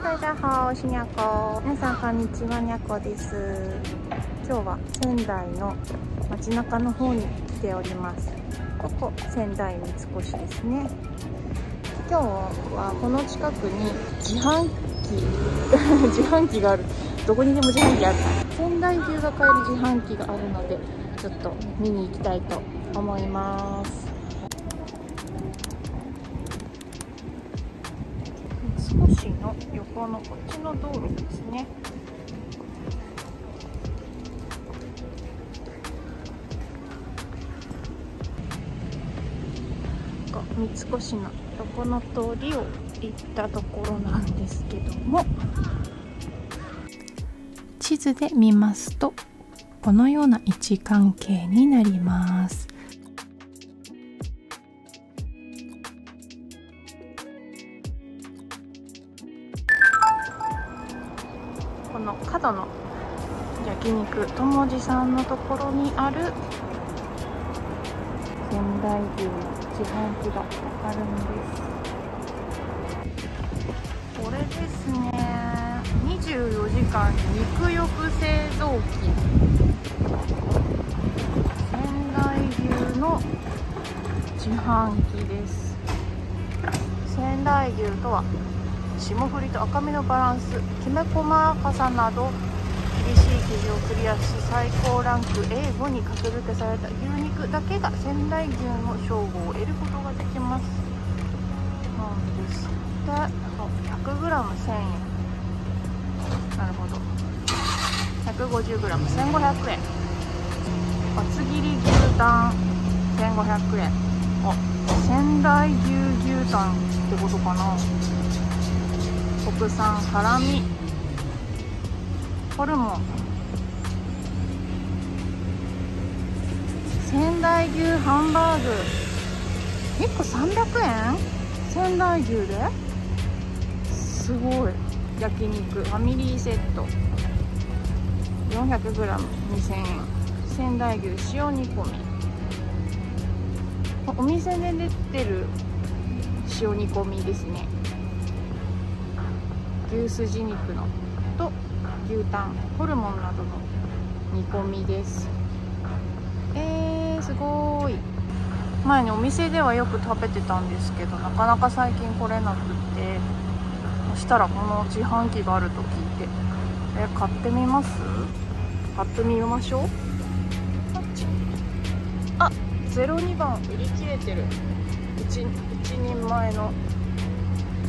大家好，我是にゃこ。皆さんこんにちは、にゃこです。今日は仙台の街中の方に来ております。ここ仙台三越ですね。今日はこの近くに自販機 自販機がある。どこにでも自販機ある。仙台牛が買える自販機があるので、ちょっと見に行きたいと思います。市の横のこっちの道路ですね。三越の横の通りを行ったところなんですけども。地図で見ますとこのような位置関係になります。焼肉ともじさんのところにある仙台牛の自販機があるんです。これですね。24時間肉欲製造機。仙台牛の自販機です。仙台牛とは霜降りと赤身のバランスきめ細かさなど厳しい記事をクリアし最高ランク A5 に格付けされた牛肉だけが仙台牛の称号を得ることができますなんですって 100g1000 円なるほど 150g1500 円厚切り牛タン1500円あ仙台牛牛タンってことかな国産ハラミホルモン。仙台牛ハンバーグ。1個300円？仙台牛で？すごい。焼肉。ファミリーセット。400g2000 円。仙台牛塩煮込み。お店で出てる塩煮込みですね。牛すじ肉の。牛タンホルモンなどの煮込みです。えー、すごい。前にお店ではよく食べてたんですけどなかなか最近来れなくって。そしたらこの自販機があると聞いて。え買ってみます？買ってみましょう。あ02番。売り切れてる。1, 1人前の。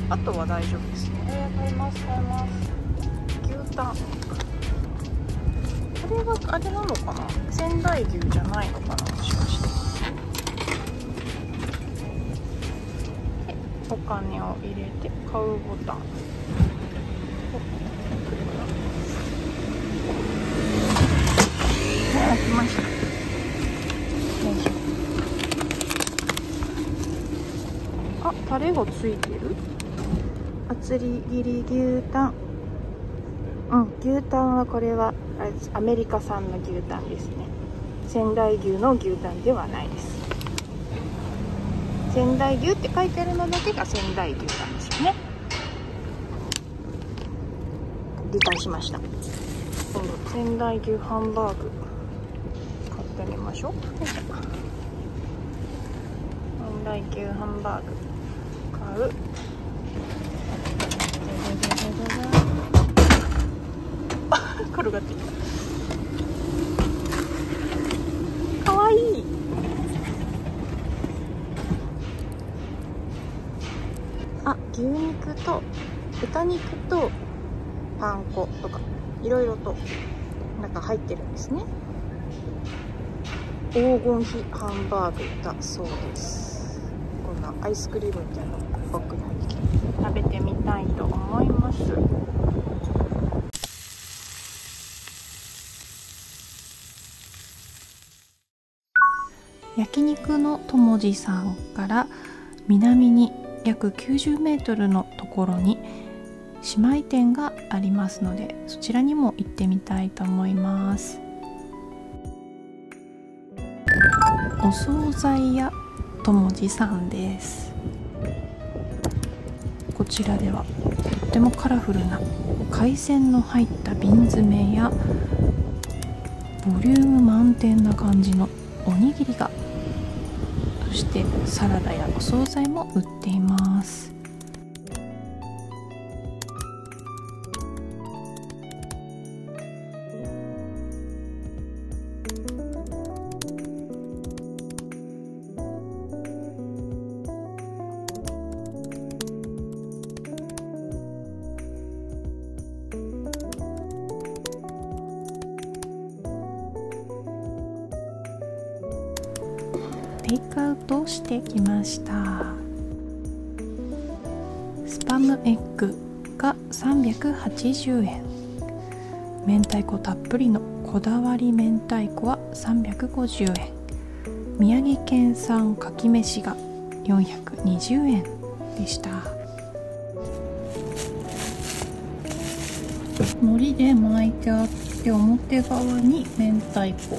あとは大丈夫ですね。えー、買います。買います牛タンこれはあれなのかな？仙台牛じゃないのかな？もしかして。お金を入れて買うボタン。来ました。あ、タレがついてる？厚切り牛タン。うん牛タンはこれはアメリカ産の牛タンですね。仙台牛の牛タンではないです。仙台牛って書いてあるのだけが仙台牛タンですよね。理解しました。今度仙台牛ハンバーグ。買ってみましょう。仙台牛ハンバーグ。買う転がってきた。かわいい。あ牛肉と豚肉とパン粉とかいろいろとなんか入ってるんですね。黄金比ハンバーグだそうです。こんなアイスクリームみたいなバッグに入ってきて。食べてみたいと思います。焼肉のともじさんから南に約90メートルのところに姉妹店がありますのでそちらにも行ってみたいと思います。お惣菜屋ともじさんです。こちらではとてもカラフルな海鮮の入った瓶詰めやボリューム満点な感じのおにぎりが。そしてサラダやお惣菜も売っています。テイクアウトしてきました。スパムエッグが380円。明太子たっぷりのこだわり明太子は350円。宮城県産かき飯が420円でした。海苔で巻いてあって表側に明太子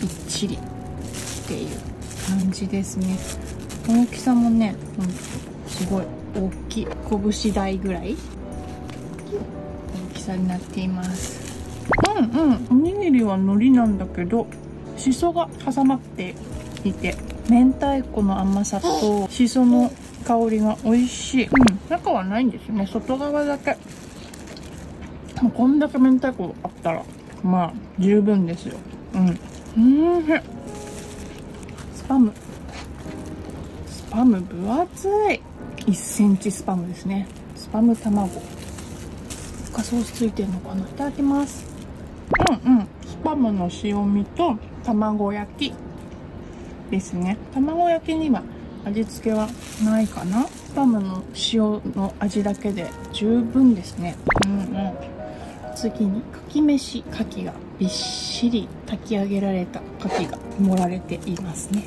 びっちりっていう。感じですね。大きさもね、うん、すごい大きい拳台ぐらい。大きさになっています。うんうんおにぎりは海苔なんだけどしそが挟まっていて明太子の甘さとしその香りが美味しい、うん、中はないんですね。外側だけ。こんだけ明太子あったらまあ十分ですよ。うんうんパム。スパム分厚い。1センチスパムですね。スパム卵。かソースついてるのかな？いただきます。うんうん。スパムの塩味と卵焼きですね。卵焼きには味付けはないかな？スパムの塩の味だけで十分ですね。うんうん。次にかき飯かきがびっしり炊き上げられた牡蠣が盛られていますね。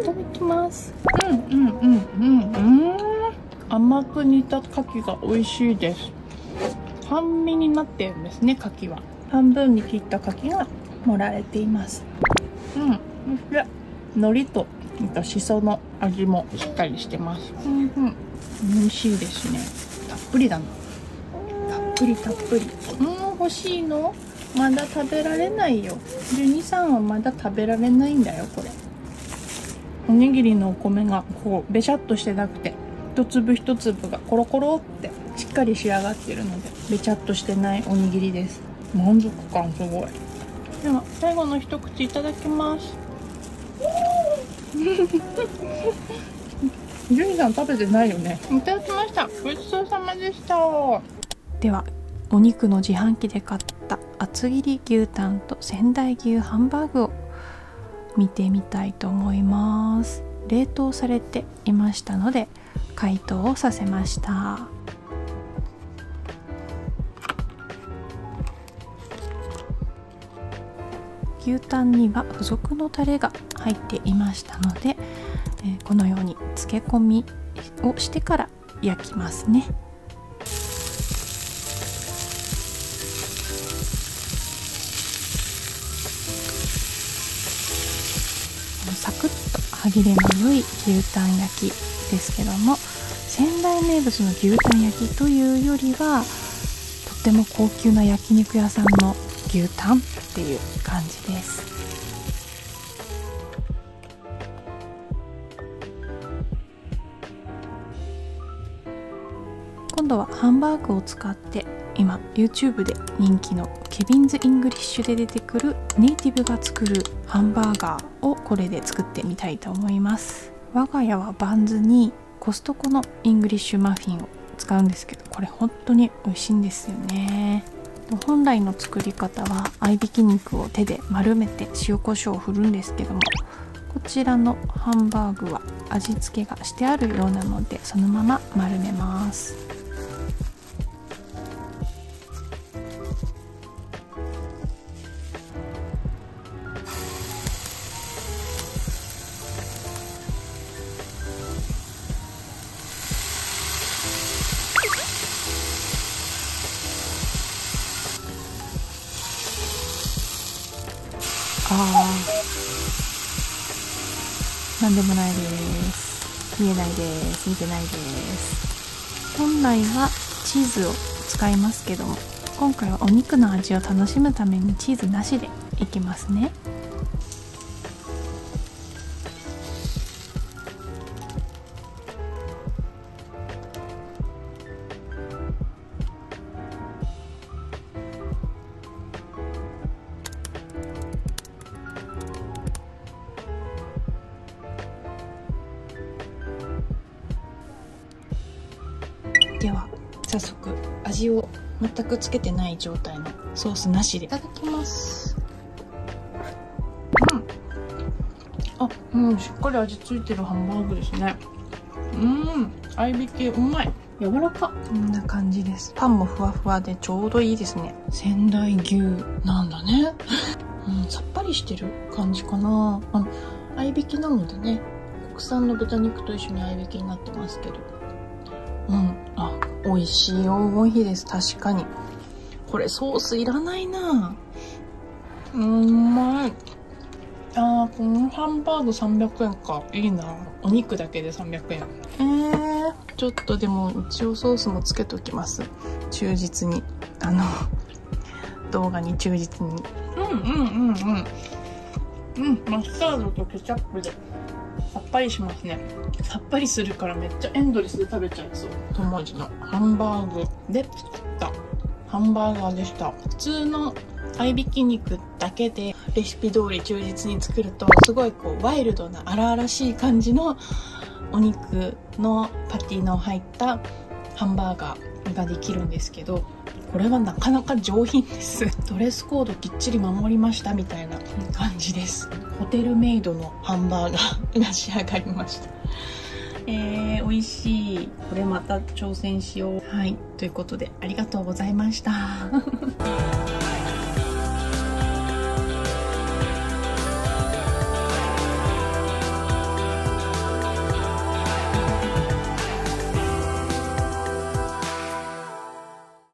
いただきます。うんうんうんうんうん。甘く煮た牡蠣が美味しいです。半身になってるんですね牡蠣は。半分に切った牡蠣が盛られています。うん。そして海苔としその味もしっかりしてますうん。うん。美味しいですねたっぷりだなぷりたっぷり。うん欲しいの？まだ食べられないよ。123はまだ食べられないんだよこれ。おにぎりのお米がこうべしゃっとしてなくて一粒一粒がコロコロってしっかり仕上がってるのでべちゃっとしてないおにぎりです。満足感すごい。では最後の一口いただきます。ジュニさん食べてないよね。いただきました。ごちそうさまでした。ではお肉の自販機で買った厚切り牛タンと仙台牛ハンバーグを見てみたいと思います。冷凍されていましたので解凍をさせました。牛タンには付属のタレが入っていましたので、えこのように漬け込みをしてから焼きますね。切れの良い牛タン焼きですけども仙台名物の牛タン焼きというよりはとっても高級な焼肉屋さんの牛タンっていう感じです。今度はハンバーグを使って今 YouTube で人気のケビンズ・イングリッシュで出てくるネイティブが作るハンバーガーをこれで作ってみたいと思います。我が家はバンズにコストコのイングリッシュマフィンを使うんですけどこれ本当に美味しいんですよね。本来の作り方は合いびき肉を手で丸めて塩コショウを振るんですけどもこちらのハンバーグは味付けがしてあるようなのでそのまま丸めます。あなんでもないです。見えないです。見てないです。本来はチーズを使いますけども今回はお肉の味を楽しむためにチーズなしでいきますね。早速味を全くつけてない状態のソースなしで。いただきます。うん。あうんしっかり味ついてるハンバーグですね。うん。合いびきうまい。柔らか。こんな感じです。パンもふわふわでちょうどいいですね。仙台牛なんだね。うんさっぱりしてる感じかな。あの合いびきなのでね国産の豚肉と一緒に合いびきになってますけど。うん。あ美味しい黄金比です。確かに。これソースいらないな。うんまい。あーこのハンバーグ300円か。いいな。お肉だけで300円えー、ちょっとでも一応ソースもつけときます。忠実に。あの動画に忠実に。うんうんうんうん。うんマスタードとケチャップでさっぱりしますね。さっぱりするからめっちゃエンドレスで食べちゃいそう。友達のハンバーグ。で作った。ハンバーガーでした。普通の合いびき肉だけでレシピ通り忠実に作るとすごいこうワイルドな荒々しい感じのお肉のパティの入ったハンバーガーができるんですけどこれはなかなか上品です。ドレスコードきっちり守りましたみたいな感じですホテルメイドのハンバーガーが仕上がりました。えー、美味しい。これまた挑戦しよう。はい。ということでありがとうございました